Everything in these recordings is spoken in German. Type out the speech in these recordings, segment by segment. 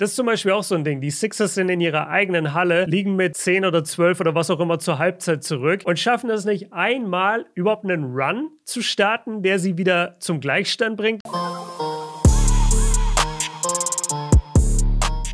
Das ist zum Beispiel auch so ein Ding. Die Sixers sind in ihrer eigenen Halle, liegen mit 10 oder 12 oder was auch immer zur Halbzeit zurück und schaffen es nicht einmal überhaupt einen Run zu starten, der sie wieder zum Gleichstand bringt.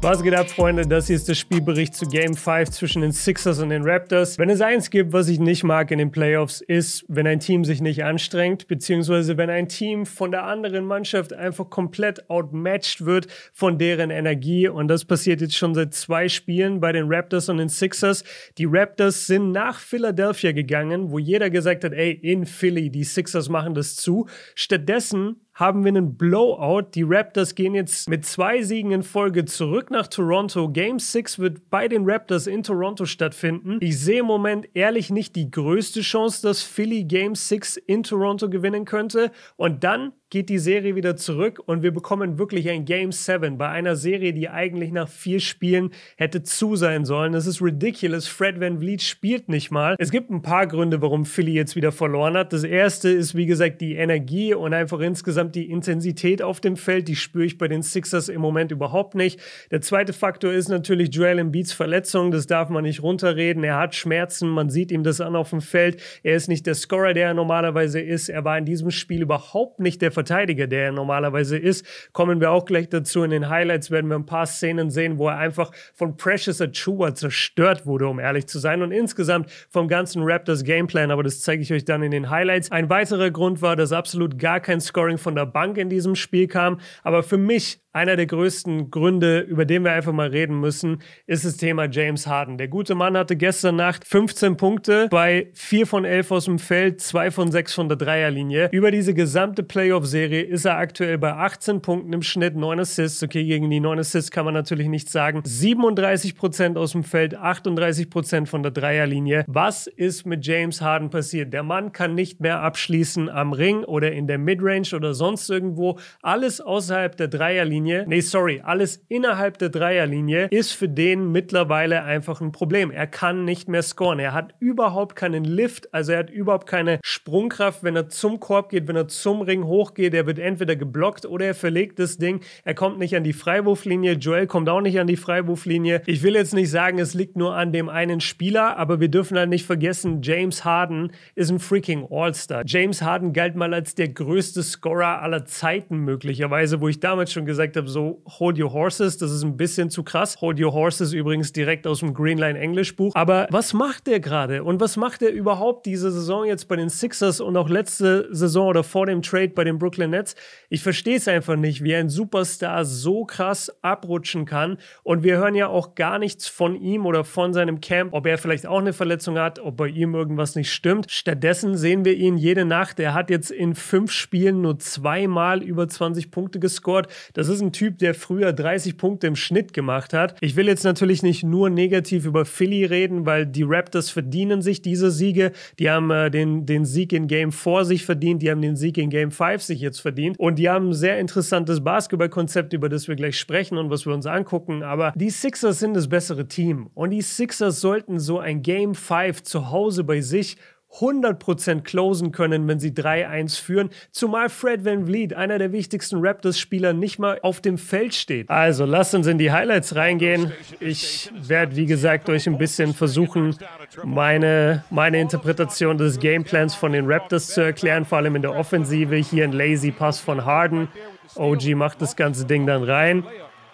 Was geht ab, Freunde? Das hier ist der Spielbericht zu Game 5 zwischen den Sixers und den Raptors. Wenn es eins gibt, was ich nicht mag in den Playoffs, ist, wenn ein Team sich nicht anstrengt, beziehungsweise wenn ein Team von der anderen Mannschaft einfach komplett outmatched wird von deren Energie. Und das passiert jetzt schon seit zwei Spielen bei den Raptors und den Sixers. Die Raptors sind nach Philadelphia gegangen, wo jeder gesagt hat, ey, in Philly, die Sixers machen das zu. Stattdessen haben wir einen Blowout. Die Raptors gehen jetzt mit zwei Siegen in Folge zurück nach Toronto. Game 6 wird bei den Raptors in Toronto stattfinden. Ich sehe im Moment ehrlich nicht die größte Chance, dass Philly Game 6 in Toronto gewinnen könnte. Und dann geht die Serie wieder zurück und wir bekommen wirklich ein Game 7 bei einer Serie, die eigentlich nach vier Spielen hätte zu sein sollen. Das ist ridiculous. Fred Van Vliet spielt nicht mal. Es gibt ein paar Gründe, warum Philly jetzt wieder verloren hat. Das erste ist, wie gesagt, die Energie und einfach insgesamt die Intensität auf dem Feld. Die spüre ich bei den Sixers im Moment überhaupt nicht. Der zweite Faktor ist natürlich Joel Embiids Verletzung. Das darf man nicht runterreden. Er hat Schmerzen. Man sieht ihm das an auf dem Feld. Er ist nicht der Scorer, der er normalerweise ist. Er war in diesem Spiel überhaupt nicht der Verteidiger, der er normalerweise ist. Kommen wir auch gleich dazu. In den Highlights werden wir ein paar Szenen sehen, wo er einfach von Precious Achua zerstört wurde, um ehrlich zu sein. Und insgesamt vom ganzen Raptors Gameplan, aber das zeige ich euch dann in den Highlights. Ein weiterer Grund war, dass absolut gar kein Scoring von der Bank in diesem Spiel kam. Aber für mich einer der größten Gründe, über den wir einfach mal reden müssen, ist das Thema James Harden. Der gute Mann hatte gestern Nacht 15 Punkte bei 4 von 11 aus dem Feld, 2 von 6 von der Dreierlinie. Über diese gesamte Playoff-Serie ist er aktuell bei 18 Punkten im Schnitt, 9 Assists. Okay, gegen die 9 Assists kann man natürlich nichts sagen. 37% aus dem Feld, 38% von der Dreierlinie. Was ist mit James Harden passiert? Der Mann kann nicht mehr abschließen am Ring oder in der Midrange oder sonst irgendwo. Alles außerhalb der Dreierlinie Dreierlinie, nee, sorry, alles innerhalb der Dreierlinie ist für den mittlerweile einfach ein Problem. Er kann nicht mehr scoren. Er hat überhaupt keinen Lift, also er hat überhaupt keine Sprungkraft, wenn er zum Korb geht, wenn er zum Ring hochgeht. Er wird entweder geblockt oder er verlegt das Ding. Er kommt nicht an die Freiwurflinie. Joel kommt auch nicht an die Freiwurflinie. Ich will jetzt nicht sagen, es liegt nur an dem einen Spieler, aber wir dürfen halt nicht vergessen, James Harden ist ein freaking All-Star. James Harden galt mal als der größte Scorer aller Zeiten möglicherweise, wo ich damals schon gesagt habe, so Hold Your Horses, das ist ein bisschen zu krass. Hold Your Horses übrigens direkt aus dem Greenline English Buch. Aber was macht der gerade? Und was macht er überhaupt diese Saison jetzt bei den Sixers und auch letzte Saison oder vor dem Trade bei den Brooklyn Nets? Ich verstehe es einfach nicht, wie ein Superstar so krass abrutschen kann. Und wir hören ja auch gar nichts von ihm oder von seinem Camp, ob er vielleicht auch eine Verletzung hat, ob bei ihm irgendwas nicht stimmt. Stattdessen sehen wir ihn jede Nacht. Er hat jetzt in fünf Spielen nur zweimal über 20 Punkte gescored. Das ist ein ein Typ, der früher 30 Punkte im Schnitt gemacht hat. Ich will jetzt natürlich nicht nur negativ über Philly reden, weil die Raptors verdienen sich diese Siege. Die haben äh, den, den Sieg in Game 4 sich verdient, die haben den Sieg in Game 5 sich jetzt verdient. Und die haben ein sehr interessantes Basketballkonzept, über das wir gleich sprechen und was wir uns angucken. Aber die Sixers sind das bessere Team. Und die Sixers sollten so ein Game 5 zu Hause bei sich 100% closen können, wenn sie 3-1 führen, zumal Fred Van Vliet, einer der wichtigsten Raptors-Spieler, nicht mal auf dem Feld steht. Also lasst uns in die Highlights reingehen. Ich werde, wie gesagt, euch ein bisschen versuchen, meine, meine Interpretation des Gameplans von den Raptors zu erklären, vor allem in der Offensive. Hier ein Lazy Pass von Harden. OG macht das ganze Ding dann rein.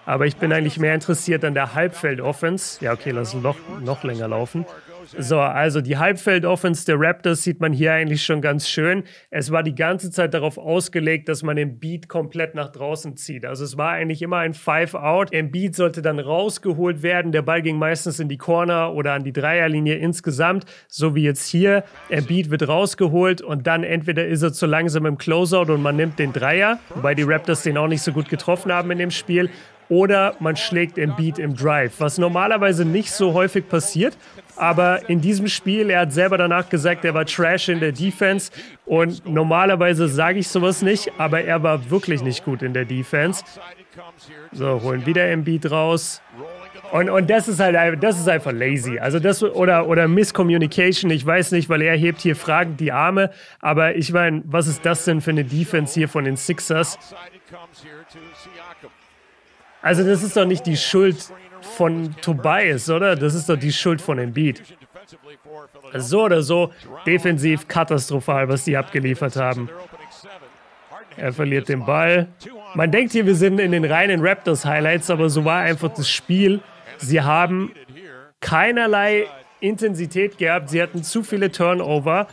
Aber ich bin eigentlich mehr interessiert an der Halbfeld-Offense. Ja, okay, lass noch, noch länger laufen. So, also die Halbfeld-Offense der Raptors sieht man hier eigentlich schon ganz schön. Es war die ganze Zeit darauf ausgelegt, dass man den Beat komplett nach draußen zieht. Also es war eigentlich immer ein Five-Out. Embiid sollte dann rausgeholt werden. Der Ball ging meistens in die Corner oder an die Dreierlinie insgesamt, so wie jetzt hier. Embiid wird rausgeholt und dann entweder ist er zu langsam im Closeout und man nimmt den Dreier, wobei die Raptors den auch nicht so gut getroffen haben in dem Spiel oder man schlägt Embiid im Drive, was normalerweise nicht so häufig passiert. Aber in diesem Spiel, er hat selber danach gesagt, er war Trash in der Defense. Und normalerweise sage ich sowas nicht, aber er war wirklich nicht gut in der Defense. So, holen wieder Embiid raus. Und, und das ist halt das ist einfach lazy. Also das oder oder Miscommunication, ich weiß nicht, weil er hebt hier fragend die Arme, aber ich meine, was ist das denn für eine Defense hier von den Sixers? Also das ist doch nicht die Schuld von Tobias, oder? Das ist doch die Schuld von Embiid. So oder so, defensiv katastrophal, was die abgeliefert haben. Er verliert den Ball. Man denkt hier, wir sind in den reinen Raptors-Highlights, aber so war einfach das Spiel. Sie haben keinerlei Intensität gehabt. Sie hatten zu viele Turnover.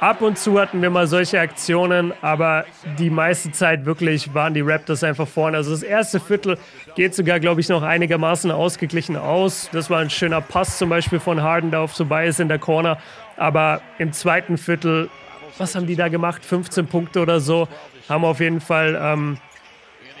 Ab und zu hatten wir mal solche Aktionen, aber die meiste Zeit wirklich waren die Raptors einfach vorne. Also das erste Viertel geht sogar, glaube ich, noch einigermaßen ausgeglichen aus. Das war ein schöner Pass zum Beispiel von Harden, der auf Tobias in der Corner. Aber im zweiten Viertel, was haben die da gemacht? 15 Punkte oder so. Haben auf jeden Fall ähm,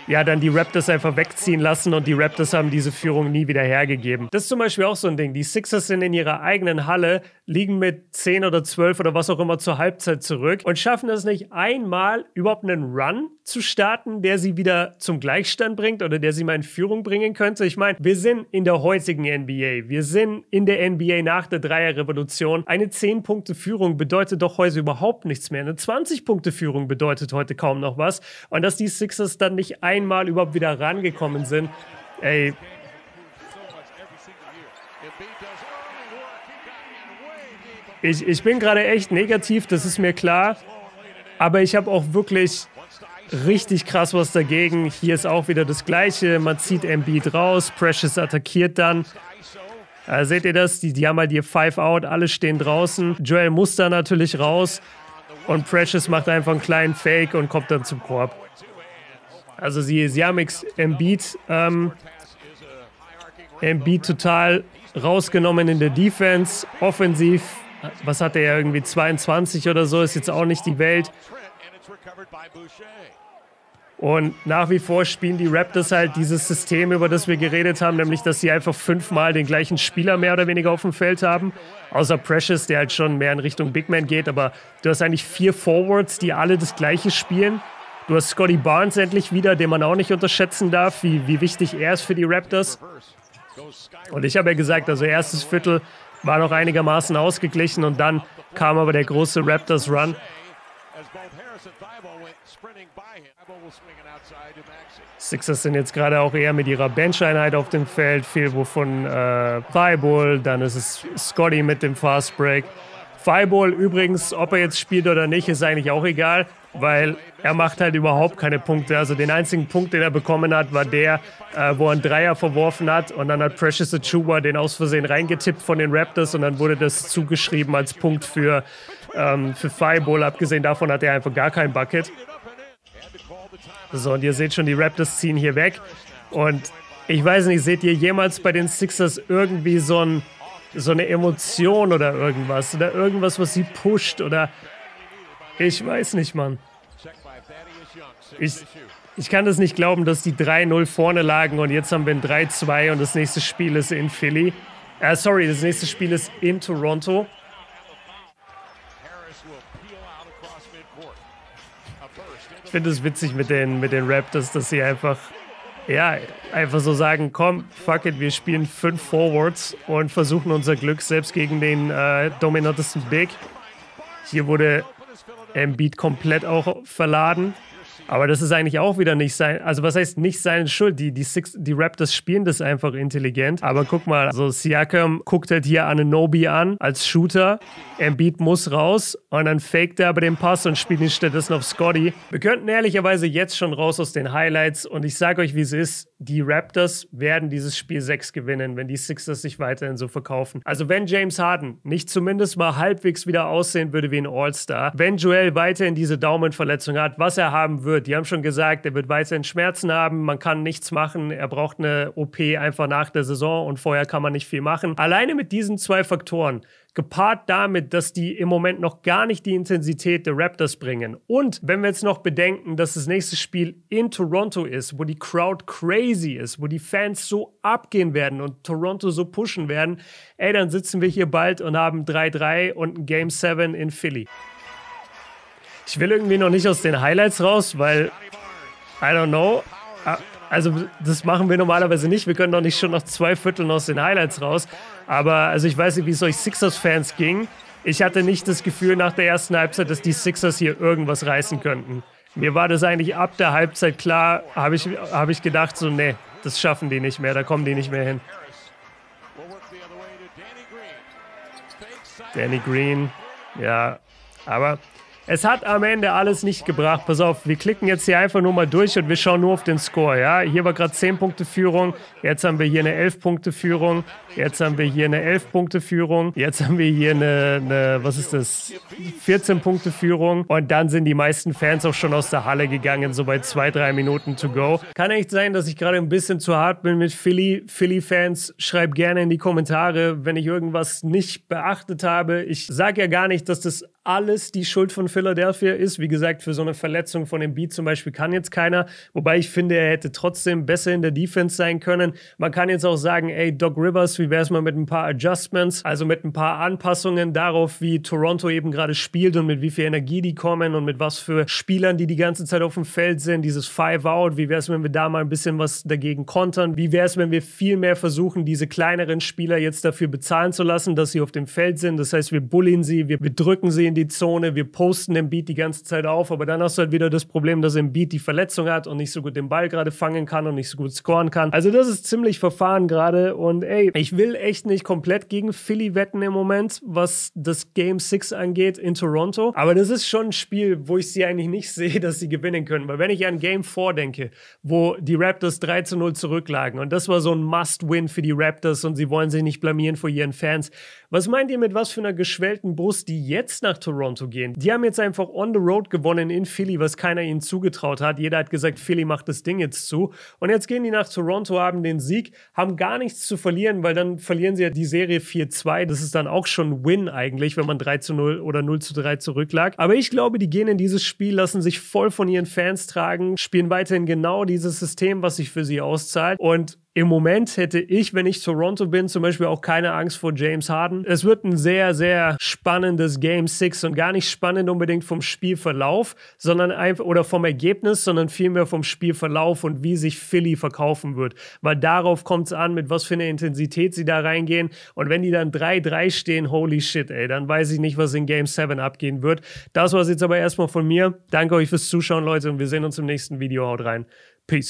ja, dann die Raptors einfach wegziehen lassen und die Raptors haben diese Führung nie wieder hergegeben. Das ist zum Beispiel auch so ein Ding. Die Sixers sind in ihrer eigenen Halle, liegen mit 10 oder 12 oder was auch immer zur Halbzeit zurück und schaffen es nicht einmal überhaupt einen Run zu starten, der sie wieder zum Gleichstand bringt oder der sie mal in Führung bringen könnte. Ich meine, wir sind in der heutigen NBA. Wir sind in der NBA nach der Dreierrevolution. Eine 10-Punkte-Führung bedeutet doch heute überhaupt nichts mehr. Eine 20-Punkte-Führung bedeutet heute kaum noch was. Und dass die Sixers dann nicht einmal überhaupt wieder rangekommen sind, ey, Ich, ich bin gerade echt negativ, das ist mir klar. Aber ich habe auch wirklich richtig krass was dagegen. Hier ist auch wieder das Gleiche. Man zieht Embiid raus, Precious attackiert dann. Äh, seht ihr das? Die, die haben halt hier Five Out, alle stehen draußen. Joel muss da natürlich raus. Und Precious macht einfach einen kleinen Fake und kommt dann zum Korb. Also sie, sie haben Embiid, ähm, Embiid total rausgenommen in der Defense. Offensiv, was hat er irgendwie 22 oder so, ist jetzt auch nicht die Welt. Und nach wie vor spielen die Raptors halt dieses System, über das wir geredet haben, nämlich dass sie einfach fünfmal den gleichen Spieler mehr oder weniger auf dem Feld haben. Außer Precious, der halt schon mehr in Richtung Big Man geht. Aber du hast eigentlich vier Forwards, die alle das gleiche spielen. Du hast Scotty Barnes endlich wieder, den man auch nicht unterschätzen darf, wie, wie wichtig er ist für die Raptors. Und ich habe ja gesagt, also erstes Viertel war noch einigermaßen ausgeglichen und dann kam aber der große Raptors-Run. Sixers sind jetzt gerade auch eher mit ihrer Bench-Einheit auf dem Feld. Viel wovon äh, Thibault, dann ist es Scotty mit dem Fast Break. Thibault übrigens, ob er jetzt spielt oder nicht, ist eigentlich auch egal, weil er macht halt überhaupt keine Punkte. Also den einzigen Punkt, den er bekommen hat, war der, äh, wo er einen Dreier verworfen hat und dann hat Precious Achuba den aus Versehen reingetippt von den Raptors und dann wurde das zugeschrieben als Punkt für, ähm, für Thibault. Abgesehen davon hat er einfach gar kein Bucket. So, und ihr seht schon, die Raptors ziehen hier weg. Und ich weiß nicht, seht ihr jemals bei den Sixers irgendwie so, ein, so eine Emotion oder irgendwas? Oder irgendwas, was sie pusht? Oder ich weiß nicht, Mann. Ich, ich kann das nicht glauben, dass die 3-0 vorne lagen und jetzt haben wir ein 3-2 und das nächste Spiel ist in Philly. Äh, sorry, das nächste Spiel ist in Toronto. Ich finde es witzig mit den, mit den Raptors, dass sie einfach, ja, einfach so sagen, komm, fuck it, wir spielen fünf Forwards und versuchen unser Glück selbst gegen den äh, dominantesten Big. Hier wurde Embiid komplett auch verladen. Aber das ist eigentlich auch wieder nicht sein, also was heißt nicht seine Schuld? Die, die, Six, die Raptors spielen das einfach intelligent. Aber guck mal, also Siakam guckt halt hier Ananobi an als Shooter. Embiid muss raus und dann faked er aber den Pass und spielt ihn stattdessen auf Scotty. Wir könnten ehrlicherweise jetzt schon raus aus den Highlights und ich sage euch, wie es ist. Die Raptors werden dieses Spiel 6 gewinnen, wenn die Sixers sich weiterhin so verkaufen. Also wenn James Harden nicht zumindest mal halbwegs wieder aussehen würde wie ein All-Star, wenn Joel weiterhin diese Daumenverletzung hat, was er haben wird. Die haben schon gesagt, er wird weiterhin Schmerzen haben, man kann nichts machen, er braucht eine OP einfach nach der Saison und vorher kann man nicht viel machen. Alleine mit diesen zwei Faktoren, gepaart damit, dass die im Moment noch gar nicht die Intensität der Raptors bringen. Und wenn wir jetzt noch bedenken, dass das nächste Spiel in Toronto ist, wo die Crowd crazy ist, wo die Fans so abgehen werden und Toronto so pushen werden, ey, dann sitzen wir hier bald und haben 3-3 und ein Game 7 in Philly. Ich will irgendwie noch nicht aus den Highlights raus, weil, I don't know. Ah, also, das machen wir normalerweise nicht. Wir können doch nicht schon noch zwei Vierteln aus den Highlights raus. Aber, also, ich weiß nicht, wie es euch Sixers-Fans ging. Ich hatte nicht das Gefühl nach der ersten Halbzeit, dass die Sixers hier irgendwas reißen könnten. mir war das eigentlich ab der Halbzeit klar, habe ich, hab ich gedacht, so, nee, das schaffen die nicht mehr, da kommen die nicht mehr hin. Danny Green, ja, aber es hat am Ende alles nicht gebracht. Pass auf, wir klicken jetzt hier einfach nur mal durch und wir schauen nur auf den Score. Ja, hier war gerade 10 Punkte Führung. Jetzt haben wir hier eine 11 Punkte Führung. Jetzt haben wir hier eine 11 Punkte Führung. Jetzt haben wir hier eine, eine was ist das? 14 Punkte Führung. Und dann sind die meisten Fans auch schon aus der Halle gegangen, so bei zwei, drei Minuten to go. Kann echt sein, dass ich gerade ein bisschen zu hart bin mit Philly. Philly-Fans, schreibt gerne in die Kommentare, wenn ich irgendwas nicht beachtet habe. Ich sage ja gar nicht, dass das alles die Schuld von Philadelphia ist. Wie gesagt, für so eine Verletzung von dem Beat zum Beispiel kann jetzt keiner. Wobei ich finde, er hätte trotzdem besser in der Defense sein können. Man kann jetzt auch sagen, ey, Doc Rivers, wie wäre es mal mit ein paar Adjustments, also mit ein paar Anpassungen darauf, wie Toronto eben gerade spielt und mit wie viel Energie die kommen und mit was für Spielern, die die ganze Zeit auf dem Feld sind. Dieses Five-Out, wie wäre es, wenn wir da mal ein bisschen was dagegen kontern? Wie wäre es, wenn wir viel mehr versuchen, diese kleineren Spieler jetzt dafür bezahlen zu lassen, dass sie auf dem Feld sind? Das heißt, wir bullen sie, wir, wir drücken sie in die Zone, wir posten Embiid die ganze Zeit auf, aber dann hast du halt wieder das Problem, dass Embiid die Verletzung hat und nicht so gut den Ball gerade fangen kann und nicht so gut scoren kann. Also das ist ziemlich verfahren gerade und ey, ich will echt nicht komplett gegen Philly wetten im Moment, was das Game 6 angeht in Toronto, aber das ist schon ein Spiel, wo ich sie eigentlich nicht sehe, dass sie gewinnen können, weil wenn ich an Game 4 denke, wo die Raptors 3 zu 0 zurücklagen und das war so ein Must-Win für die Raptors und sie wollen sich nicht blamieren vor ihren Fans. Was meint ihr mit was für einer geschwellten Brust die jetzt nach Toronto gehen? Die haben jetzt einfach on the road gewonnen in Philly, was keiner ihnen zugetraut hat. Jeder hat gesagt, Philly macht das Ding jetzt zu. Und jetzt gehen die nach Toronto, haben den Sieg, haben gar nichts zu verlieren, weil dann verlieren sie ja die Serie 4-2. Das ist dann auch schon Win eigentlich, wenn man 3 zu 0 oder 0 zu 3 zurücklag. Aber ich glaube, die gehen in dieses Spiel, lassen sich voll von ihren Fans tragen, spielen weiterhin genau dieses System, was sich für sie auszahlt. Und im Moment hätte ich, wenn ich Toronto bin, zum Beispiel auch keine Angst vor James Harden. Es wird ein sehr, sehr spannendes Game 6 und gar nicht spannend unbedingt vom Spielverlauf, sondern einfach oder vom Ergebnis, sondern vielmehr vom Spielverlauf und wie sich Philly verkaufen wird. Weil darauf kommt es an, mit was für einer Intensität sie da reingehen. Und wenn die dann 3-3 stehen, holy shit, ey, dann weiß ich nicht, was in Game 7 abgehen wird. Das war es jetzt aber erstmal von mir. Danke euch fürs Zuschauen, Leute, und wir sehen uns im nächsten Video. Haut rein. Peace.